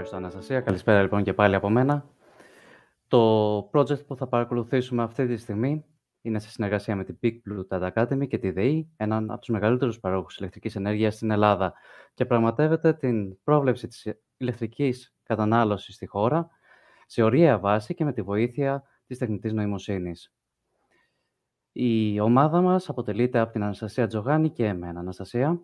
Ευχαριστώ, Αναστασία. Καλησπέρα λοιπόν και πάλι από μένα. Το project που θα παρακολουθήσουμε αυτή τη στιγμή είναι σε συνεργασία με την Big Blue Data Academy και τη ΔΕΗ, έναν από τους μεγαλύτερους παρόχους ηλεκτρικής ενέργειας στην Ελλάδα και πραγματεύεται την πρόβλεψη της ηλεκτρικής κατανάλωσης στη χώρα σε ωριαία βάση και με τη βοήθεια της τεχνητής νοημοσύνης. Η ομάδα μας αποτελείται από την Αναστασία Τζογάνη και εμένα. Αναστασία.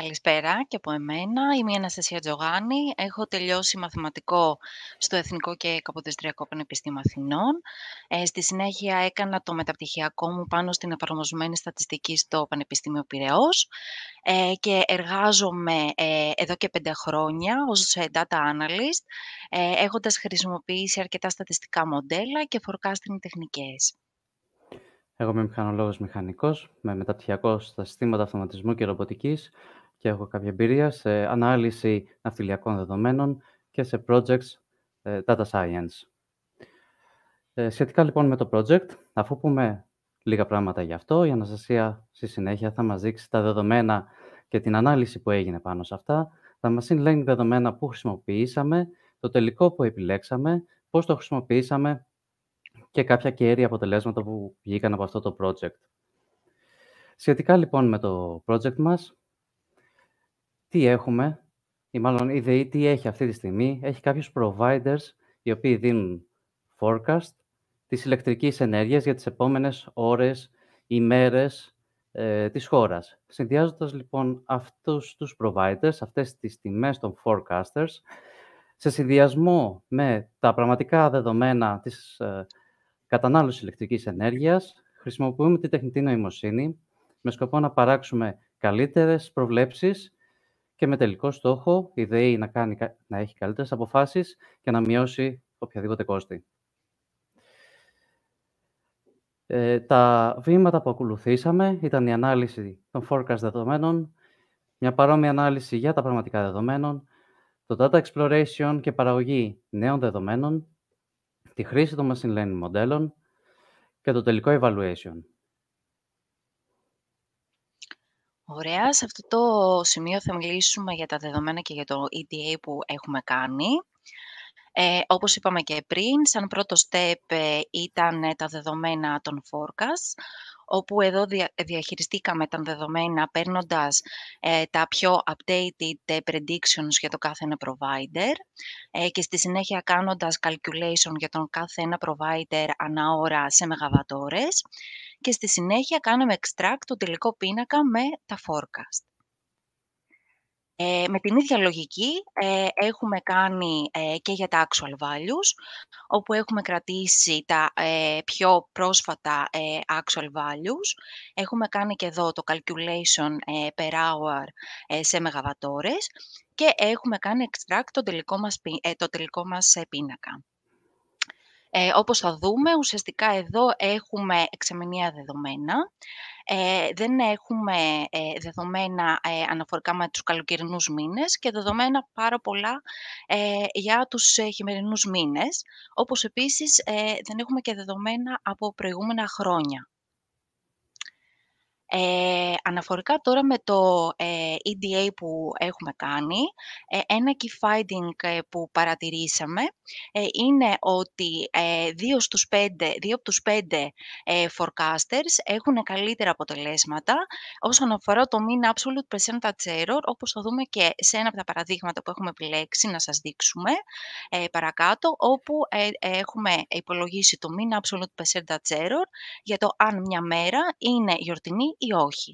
Καλησπέρα και από εμένα. Είμαι η Αναστασία Τζογάνη. Έχω τελειώσει μαθηματικό στο Εθνικό και Καποδιστριακό Πανεπιστήμιο Αθηνών. Ε, στη συνέχεια έκανα το μεταπτυχιακό μου πάνω στην εφαρμοσμένη στατιστική στο Πανεπιστήμιο Πειραιός ε, και εργάζομαι ε, εδώ και πέντε χρόνια ως ε, data analyst, ε, έχοντας χρησιμοποιήσει αρκετά στατιστικά μοντέλα και forecasting τεχνικές. Εγώ είμαι μηχανολόγος μηχανικός με μεταπτυχιακό στα συστήματα αυτοματισμού και ρομποτικής και έχω κάποια εμπειρία σε ανάλυση ναυτιλιακών δεδομένων και σε projects ε, data science. Ε, σχετικά λοιπόν με το project, αφού πούμε λίγα πράγματα γι' αυτό, η Αναστασία στη συνέχεια θα μας δείξει τα δεδομένα και την ανάλυση που έγινε πάνω σε αυτά, τα machine learning δεδομένα που χρησιμοποιήσαμε, το τελικό που επιλέξαμε, πώς το χρησιμοποιήσαμε και κάποια κέρια αποτελέσματα που βγήκαν από αυτό το project. Σχετικά λοιπόν με το project μας, τι έχουμε, ή μάλλον η ΔΕΗ τι έχει αυτή τη στιγμή. Έχει κάποιους providers οι οποίοι δίνουν forecast της ηλεκτρικής ενέργειας για τις επόμενες ώρες, ημέρες ε, της χώρας. Συνδυάζοντας λοιπόν αυτούς τους providers, αυτές τις τιμές των forecasters, σε συνδυασμό με τα πραγματικά δεδομένα της ε, κατανάλωσης ηλεκτρικής ενέργειας, χρησιμοποιούμε τη τεχνητή νοημοσύνη με σκοπό να παράξουμε καλύτερες προβλέψεις και με τελικό στόχο η ΔΕΗ να, κάνει, να έχει καλύτερες αποφάσεις και να μειώσει οποιαδήποτε κόστη. Ε, τα βήματα που ακολουθήσαμε ήταν η ανάλυση των forecast δεδομένων, μια παρόμοια ανάλυση για τα πραγματικά δεδομένων, το data exploration και παραγωγή νέων δεδομένων, τη χρήση των machine learning μοντέλων και το τελικό evaluation. Ωραία. Σε αυτό το σημείο θα μιλήσουμε για τα δεδομένα και για το EDA που έχουμε κάνει. Ε, όπως είπαμε και πριν, σαν πρώτο step ε, ήταν ε, τα δεδομένα των forecast, όπου εδώ διαχειριστήκαμε τα δεδομένα παίρνοντας ε, τα πιο updated predictions για το κάθε ένα provider και στη συνέχεια κάνοντας calculation για τον κάθε ένα provider ανά ώρα σε μεγαβατόρες και στη συνέχεια κάναμε extract το τελικό πίνακα με τα forecast. Ε, με την ίδια λογική ε, έχουμε κάνει ε, και για τα actual values, όπου έχουμε κρατήσει τα ε, πιο πρόσφατα actual values. Έχουμε κάνει και εδώ το calculation per hour σε μεγαβατόρες και έχουμε κάνει extract το τελικό μας, το τελικό μας πίνακα. Ε, όπως θα δούμε, ουσιαστικά εδώ έχουμε εξαμηνία δεδομένα. Ε, δεν έχουμε ε, δεδομένα ε, αναφορικά με τους καλοκαιρινούς μήνες και δεδομένα πάρα πολλά ε, για τους ε, χειμερινούς μήνες, όπως επίσης δεν έχουμε και δεδομένα από προηγούμενα χρόνια. Ε, αναφορικά τώρα με το ε, EDA που έχουμε κάνει, ε, ένα key finding ε, που παρατηρήσαμε είναι ότι δύο, στους πέντε, δύο από τους πέντε forecasters έχουν καλύτερα αποτελέσματα όσον αφορά το mean absolute percentage error, όπως θα δούμε και σε ένα από τα παραδείγματα που έχουμε επιλέξει να σας δείξουμε παρακάτω, όπου έχουμε υπολογίσει το mean absolute percentage error για το αν μια μέρα είναι γιορτινή ή όχι;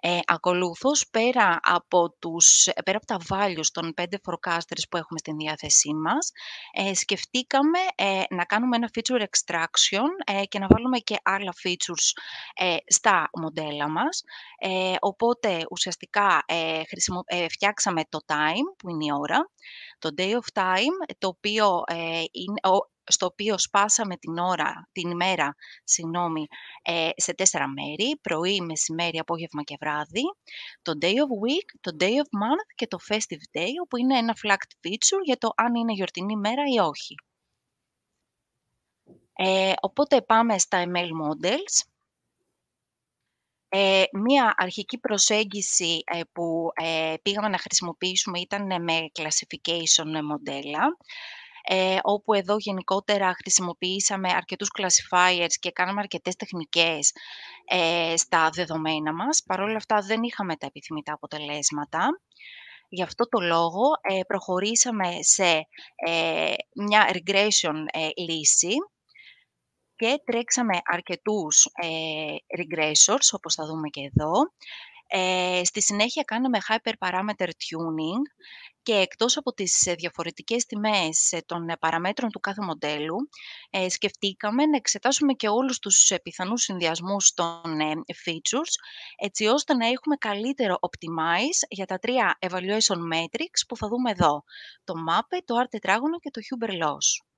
Ε, ακολούθως, πέρα από, τους, πέρα από τα values των 5 forecasters που έχουμε στην διάθεσή μας, ε, σκεφτήκαμε ε, να κάνουμε ένα feature extraction ε, και να βάλουμε και άλλα features ε, στα μοντέλα μας. οπότε, ουσιαστικά, χρησιμο... φτιάξαμε το time, που είναι η ώρα, το day of time, το οποίο είναι, στο οποίο σπάσαμε την ώρα, την ημέρα, συγγνώμη, ε, σε τέσσερα μέρη, πρωί, μεσημέρι, απόγευμα και βράδυ, το day of week, το day of month και το festive day, όπου είναι ένα flagged feature για το αν είναι γιορτινή μέρα ή όχι. Ε, οπότε πάμε στα ML models. Ε, μία αρχική προσέγγιση ε, που ε, πήγαμε να χρησιμοποιήσουμε ήταν με classification μοντέλα, όπου εδώ γενικότερα χρησιμοποιήσαμε αρκετούς classifiers και κάναμε αρκετές τεχνικές στα δεδομένα μας. Παρ' όλα αυτά δεν είχαμε τα επιθυμητά αποτελέσματα. Γι' αυτό το λόγο προχωρήσαμε σε μια regression λύση, και τρέξαμε αρκετούς ε, regressors, όπως θα δούμε και εδώ. Ε, στη συνέχεια κάναμε hyperparameter tuning και εκτός από τις διαφορετικές τιμές των παραμέτρων του κάθε μοντέλου, ε, σκεφτήκαμε να εξετάσουμε και όλους τους πιθανούς συνδυασμούς των ε, features, έτσι ώστε να έχουμε καλύτερο optimize για τα τρία evaluation metrics που θα δούμε εδώ, το MAPE, το R τετράγωνο και το Huber loss.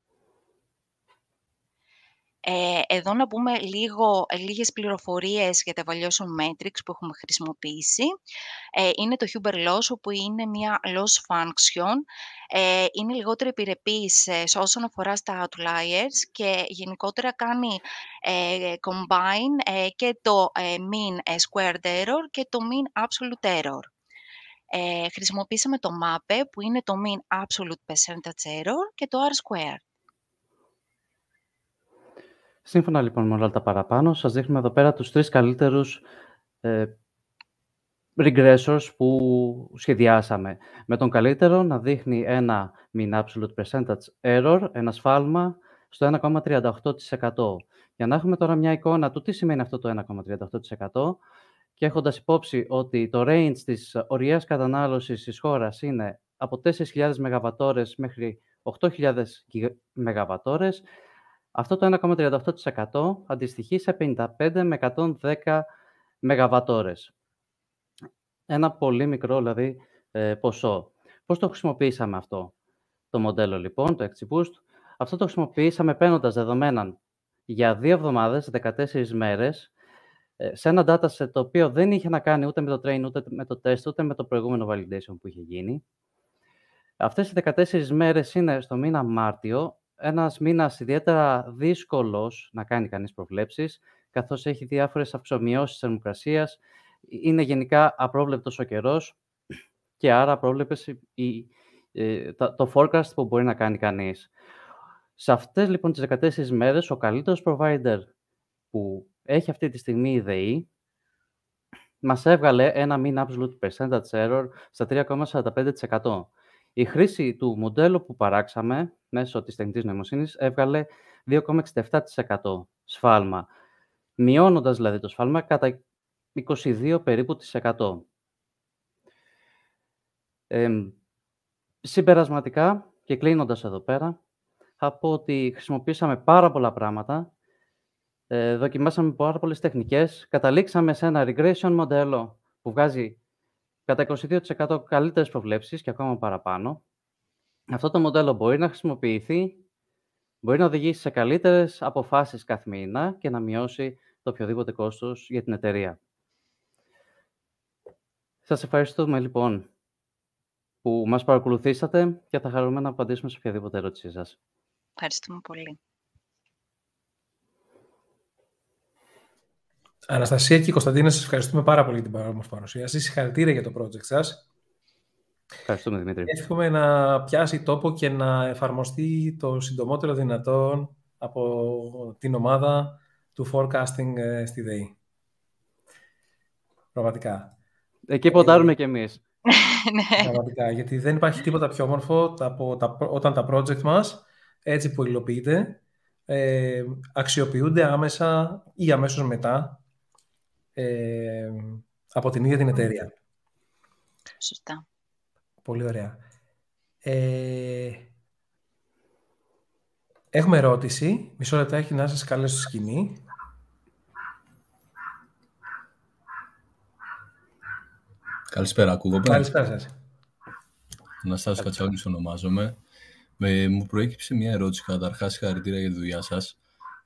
Ε, εδώ να πούμε λίγο, ε, λίγες πληροφορίες για τα evaluation metrics που έχουμε χρησιμοποιήσει. Ε, είναι το Huber loss, όπου είναι μια loss function. Ε, είναι λιγότερο επιρρεπής ε, όσον αφορά στα outliers και γενικότερα κάνει ε, combine ε, και το mean squared error και το mean absolute error. Ε, χρησιμοποίησαμε το MAPE, που είναι το mean absolute percentage error και το R-squared. Σύμφωνα λοιπόν με όλα τα παραπάνω, σας δείχνουμε εδώ πέρα τους τρεις καλύτερους ε, regressors που σχεδιάσαμε. Με τον καλύτερο να δείχνει ένα mean absolute percentage error, ένα σφάλμα στο 1,38%. Για να έχουμε τώρα μια εικόνα του τι σημαίνει αυτό το 1,38% και έχοντας υπόψη ότι το range της οριαίας κατανάλωσης της χώρας είναι από 4.000 ΜΒ μέχρι 8.000 ΜΒ, αυτό το 1,38% αντιστοιχεί σε 55 με 110 ΜΒ. Ένα πολύ μικρό δηλαδή ε, ποσό. Πώς το χρησιμοποιήσαμε αυτό το μοντέλο λοιπόν, το XGBoost. Αυτό το χρησιμοποιήσαμε παίρνοντας δεδομένα για δύο εβδομάδες, 14 μέρες, ε, σε ένα dataset το οποίο δεν είχε να κάνει ούτε με το train, ούτε με το test, ούτε με το προηγούμενο validation που είχε γίνει. Αυτές οι 14 μέρες είναι στο μήνα Μάρτιο ένας μήνας ιδιαίτερα δύσκολος να κάνει κανείς προβλέψεις, καθώς έχει διάφορες αυξομοιώσεις θερμοκρασίας, είναι γενικά απρόβλεπτος ο καιρός και άρα απρόβλεπτες ε, το forecast που μπορεί να κάνει κανείς. Σε αυτές λοιπόν τις 14 μέρες, ο καλύτερος provider που έχει αυτή τη στιγμή η ΔΕΗ, μας έβγαλε ένα mean absolute percentage error στα 3,45%. Η χρήση του μοντέλου που παράξαμε μέσω της τεχνητής νοημοσύνης έβγαλε 2,67% σφάλμα, μειώνοντας δηλαδή το σφάλμα κατά 22 περίπου της 100. συμπερασματικά και κλείνοντας εδώ πέρα, θα πω ότι χρησιμοποίησαμε πάρα πολλά πράγματα, ε, δοκιμάσαμε πάρα πολλές τεχνικές, καταλήξαμε σε ένα regression μοντέλο που βγάζει κατά 22% καλύτερες προβλέψεις και ακόμα παραπάνω. Αυτό το μοντέλο μπορεί να χρησιμοποιηθεί, μπορεί να οδηγήσει σε καλύτερες αποφάσεις καθημερινά και να μειώσει το οποιοδήποτε κόστος για την εταιρεία. Σας ευχαριστούμε λοιπόν που μας παρακολουθήσατε και θα χαρούμε να απαντήσουμε σε οποιαδήποτε ερώτησή σας. Ευχαριστούμε πολύ. Αναστασία και Κωνσταντίνα, σας ευχαριστούμε πάρα πολύ για την παρουσίαση. Συγχαρητήρια για το project σας. Ευχαριστούμε, Δημήτρη. Εύχομαι να πιάσει τόπο και να εφαρμοστεί το συντομότερο δυνατόν από την ομάδα του forecasting ε, στη ΔΕΗ. Πραγματικά. Εκεί ποντάρουμε κι εμείς. Ναι. Πραγματικά, γιατί δεν υπάρχει τίποτα πιο όμορφο από τα, όταν τα project μας, έτσι που υλοποιείται, ε, αξιοποιούνται άμεσα ή αμέσως μετά ε, από την ίδια την εταιρεία. Σωστά. Πολύ ωραία. Ε, έχουμε ερώτηση. Μισό λεπτά έχει να σας καλέσω στη σκηνή. Καλησπέρα, ακούγομαι; Καλησπέρα σας. Αναστάσιος Κατσαούνης ονομάζομαι. Με, μου προέκυψε μια ερώτηση καταρχάς συγχαρητήρια για τη δουλειά σας.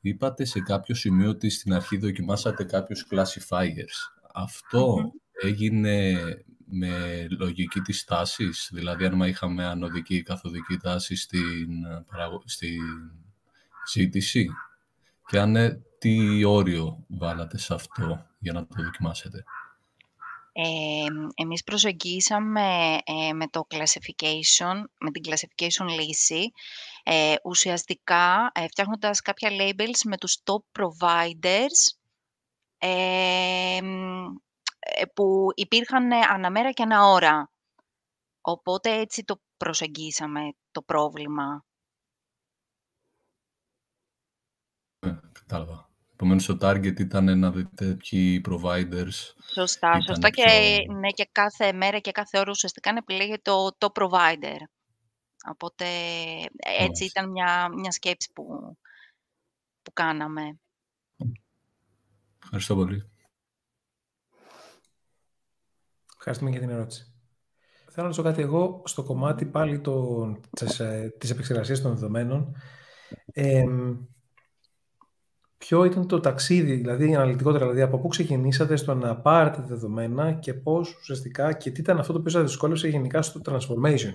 Είπατε σε κάποιο σημείο ότι στην αρχή δοκιμάσατε κάποιους classifiers. Αυτό έγινε με λογική της τάσης, δηλαδή αν είχαμε ανωδική ή καθοδική τάση στην, στην ζήτηση; Και αν ναι, τι όριο βάλατε σε αυτό για να το δοκιμάσετε; Ε, εμείς προσεγγίσαμε ε, με το classification, με την classification λύση, ε, ουσιαστικά ε, φτιάχνοντας κάποια labels με τους top providers ε, που υπήρχαν αναμέρα και ανά ώρα. Οπότε έτσι το προσεγγίσαμε το πρόβλημα. Ε, κατάλαβα. Επομένως, το target ήταν να δείτε ποιοι providers Σωστά, σωστά. Και, ναι, και κάθε μέρα και κάθε ώρα ουσιαστικά επιλέγει το, το provider. Οπότε έτσι ήταν μια, μια σκέψη που, που κάναμε. Ευχαριστώ πολύ. Ευχαριστούμε για την ερώτηση. Θέλω να ρωτήσω κάτι εγώ στο κομμάτι πάλι το, της, ε, της επεξεργασίας των δεδομένων. Ε, ποιο ήταν το ταξίδι, δηλαδή αναλυτικότερα, δηλαδή από πού ξεκινήσατε στο να πάρετε δεδομένα και πώς ουσιαστικά και τι ήταν αυτό το οποίο σας δυσκόλεψε γενικά στο transformation;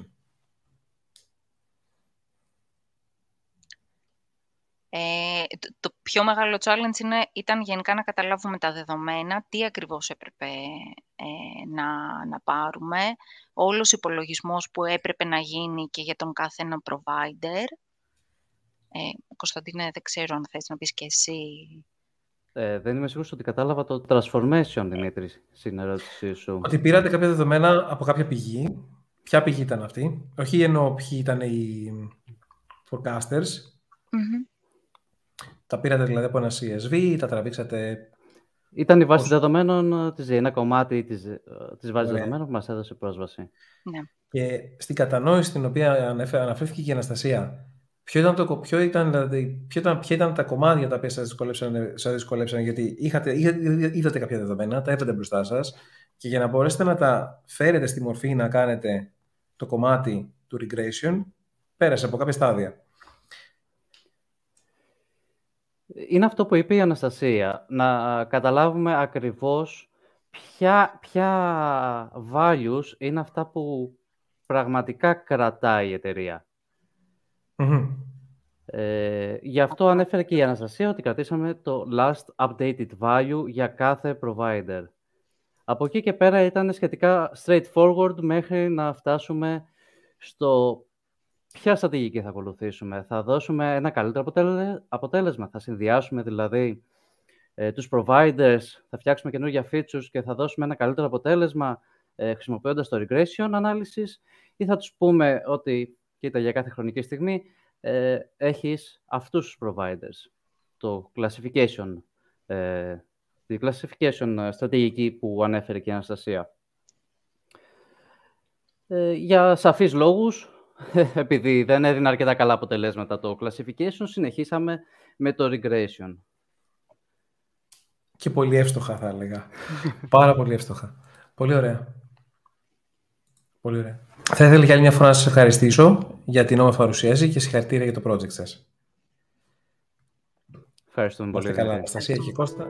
Ε, το, πιο μεγάλο challenge είναι, ήταν γενικά να καταλάβουμε τα δεδομένα, τι ακριβώς έπρεπε ε, να, να πάρουμε, όλος ο υπολογισμός που έπρεπε να γίνει και για τον κάθε ένα provider. Ε, Κωνσταντίνε, δεν ξέρω αν θες να πεις και εσύ. Ε, δεν είμαι σίγουρος ότι κατάλαβα το transformation, Δημήτρη, στην ερώτησή σου. Ότι πήρατε κάποια δεδομένα από κάποια πηγή. Ποια πηγή ήταν αυτή; Όχι εννοώ ποιοι ήταν οι forecasters. Τα πήρατε δηλαδή από ένα CSV, τα τραβήξατε... Ήταν η βάση δεδομένων της ένα κομμάτι της, της βάσης δεδομένων που μας έδωσε πρόσβαση. Ναι. Και στην κατανόηση την οποία αναφέρθηκε και η Αναστασία, ποιο ήταν, το, ποιο ήταν, δηλαδή, ποιο ήταν, ποια ήταν τα κομμάτια τα οποία σας δυσκολέψαν, σας δυσκολέψαν γιατί είχατε, είχατε, είδατε κάποια δεδομένα, τα έφερετε μπροστά σας και για να μπορέσετε να τα φέρετε στη μορφή να κάνετε το κομμάτι του regression, πέρασε από κάποια στάδια. είναι αυτό που είπε η Αναστασία, να καταλάβουμε ακριβώς ποια, ποια values είναι αυτά που πραγματικά κρατάει η εταιρεια Ε, γι' αυτό ανέφερε και η Αναστασία ότι κρατήσαμε το last updated value για κάθε provider. Από εκεί και πέρα ήταν σχετικά straightforward μέχρι να φτάσουμε στο ποια στρατηγική θα ακολουθήσουμε. Θα δώσουμε ένα καλύτερο αποτέλεσμα. Θα συνδυάσουμε δηλαδή ε, τους providers, θα φτιάξουμε καινούργια features και θα δώσουμε ένα καλύτερο αποτέλεσμα ε, χρησιμοποιώντας το regression analysis ή θα τους πούμε ότι, κοίτα, για κάθε χρονική στιγμή ε, έχεις αυτούς τους providers. Το classification, ε, τη classification στρατηγική που ανέφερε και η Αναστασία. Ε, για σαφείς λόγους, επειδή δεν έδινε αρκετά καλά αποτελέσματα το classification, συνεχίσαμε με το regression. Και πολύ εύστοχα θα έλεγα. Πάρα πολύ εύστοχα. Πολύ ωραία. Πολύ ωραία. Θα ήθελα για άλλη μια φορά να σας ευχαριστήσω για την όμορφη παρουσίαση και συγχαρητήρια για το project σας. Ευχαριστούμε πολύ. Καλά, Αναστασία και Κώστα.